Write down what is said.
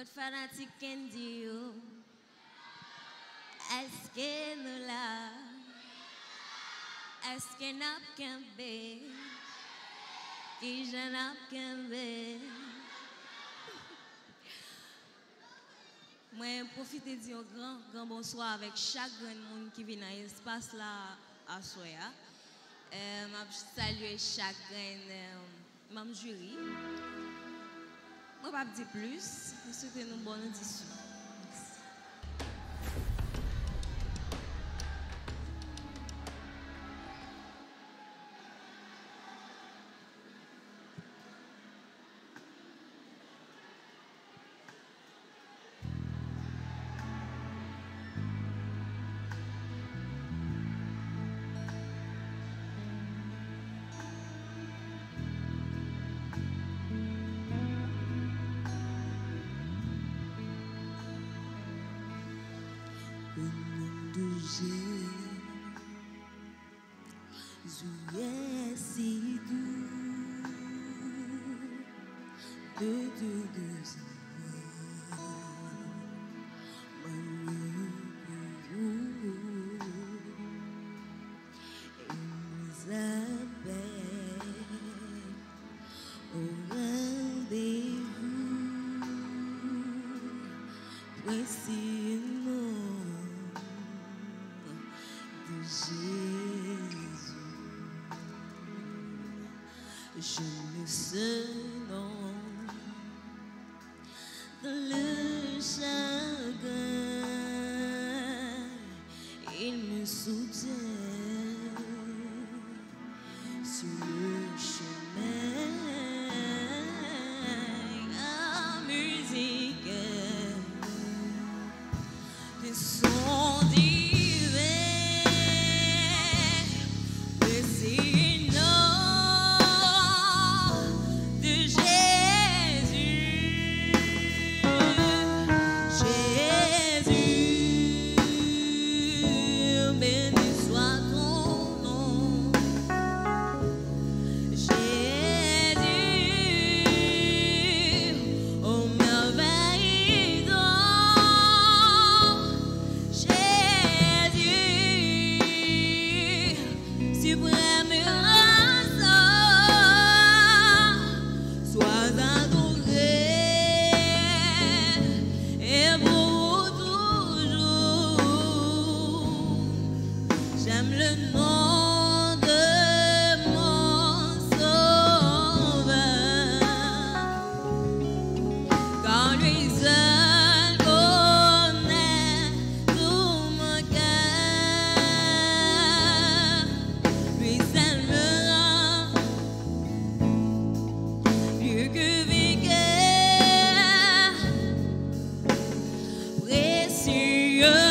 Kote fanatik ken di yo, eske nou la, eske nap kenbe, ki nap. Mwen profite di yo gran, gran bonsoy avèk chak moun ki vi nan espas la aswe ya. Mwen ap salye juri. Au bac de plus, vous souhaitez une bonne discussion. De de Jésus, je ne sais non. J'aime le nom de mon sauveur. Quand tout lui me rend que. Précieux.